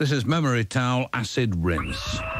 This is Memory Towel Acid Rinse.